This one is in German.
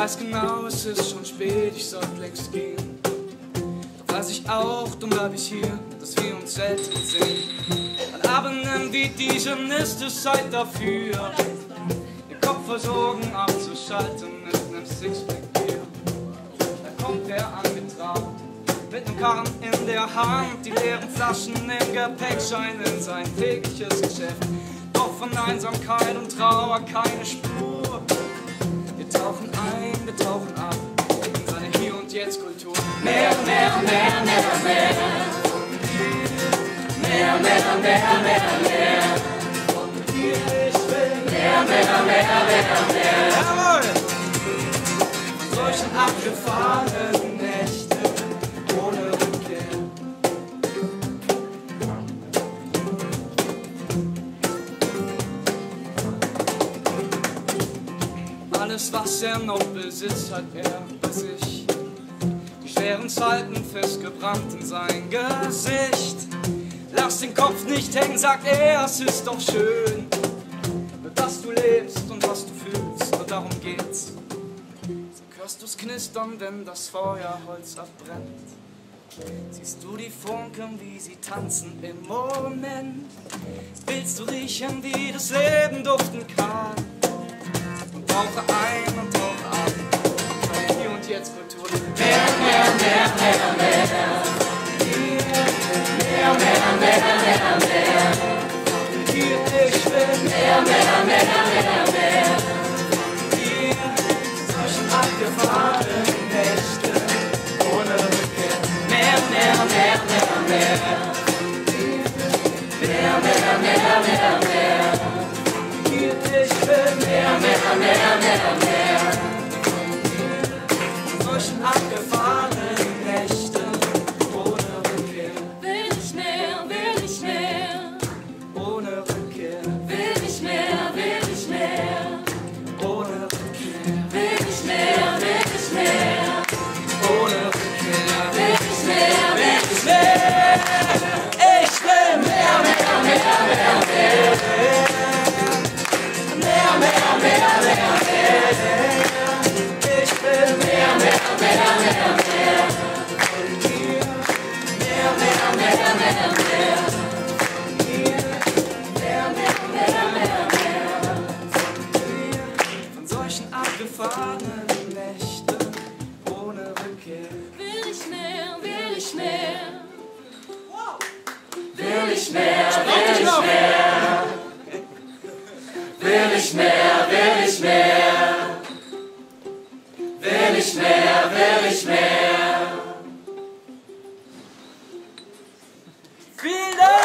weiß genau, es ist schon spät, ich sollte längst gehen. Doch weiß ich auch, darum bleib ich hier, dass wir uns selten sehen. An Abenden wie diesen ist es Zeit dafür, den Kopf versorgen abzuschalten mit nem Sixpack Bier. Da kommt er angetragen, mit nem Karren in der Hand, die leeren Flaschen im Gepäck scheinen sein tägliches Geschäft. Doch von Einsamkeit und Trauer keine Spur. Wir tauchen ein, Jetzt-Kultur. Mehr, mehr, mehr, mehr, mehr. Mehr, mehr, mehr, mehr, mehr. Mehr, mehr, mehr, mehr, mehr. Jawohl! Von solchen abgefahrenen Nächten ohne Rückkehr. Alles, was er noch besitzt, hat er bei sich. Schweren Zeiten festgebrannt in sein Gesicht. Lass den Kopf nicht hängen, sagt er, es ist doch schön. Dass du lebst und was du fühlst, nur darum geht's. So hörst du's knistern, wenn das Feuerholz abbrennt. Siehst du die Funken, wie sie tanzen im Moment? Willst du riechen, wie das Leben duften kann? und tauche ein und tauche ab. Hier und Jetzt Kultur. Mehr, ich mehr, will ich mehr. Will ich mehr, will ich mehr. Will ich mehr, will ich mehr. Vielen Dank!